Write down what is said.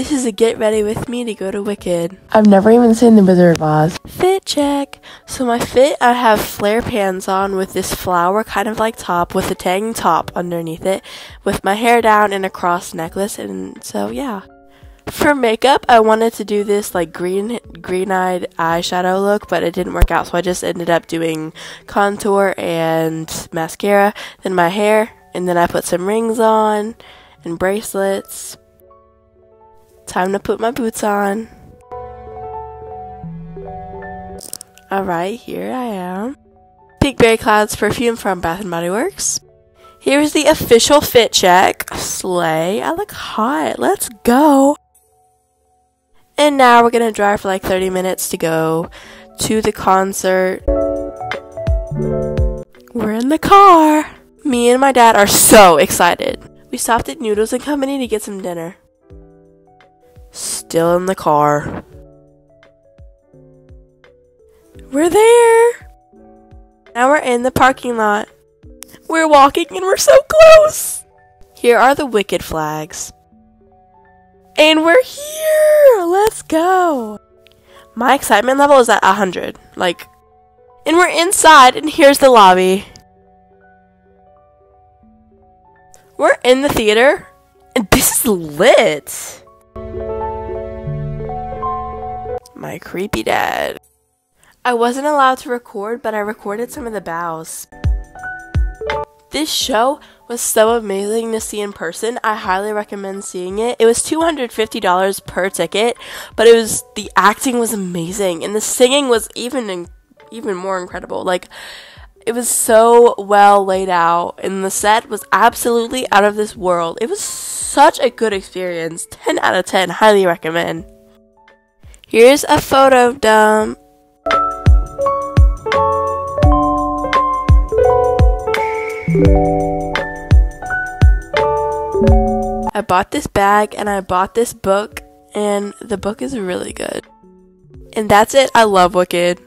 This is a get ready with me to go to Wicked. I've never even seen The Wizard of Oz. Fit check. So my fit, I have flare pants on with this flower kind of like top with a tang top underneath it, with my hair down and a cross necklace, and so yeah. For makeup, I wanted to do this like green green-eyed eyeshadow look, but it didn't work out, so I just ended up doing contour and mascara, then my hair, and then I put some rings on and bracelets. Time to put my boots on. Alright, here I am. Pink Berry Clouds perfume from Bath Body Works. Here's the official fit check. Slay. I look hot. Let's go. And now we're gonna drive for like 30 minutes to go to the concert. We're in the car. Me and my dad are so excited. We stopped at Noodles and Company to get some dinner. Still in the car. We're there. Now we're in the parking lot. We're walking and we're so close. Here are the wicked flags. And we're here! Let's go! My excitement level is at 100. Like, and we're inside, and here's the lobby. We're in the theater, and this is lit! My creepy dad. I wasn't allowed to record, but I recorded some of the bows. This show was so amazing to see in person. I highly recommend seeing it. It was $250 per ticket, but it was the acting was amazing and the singing was even even more incredible. Like it was so well laid out and the set was absolutely out of this world. It was such a good experience. 10 out of 10. Highly recommend. Here's a photo dump. I bought this bag and I bought this book, and the book is really good. And that's it. I love Wicked.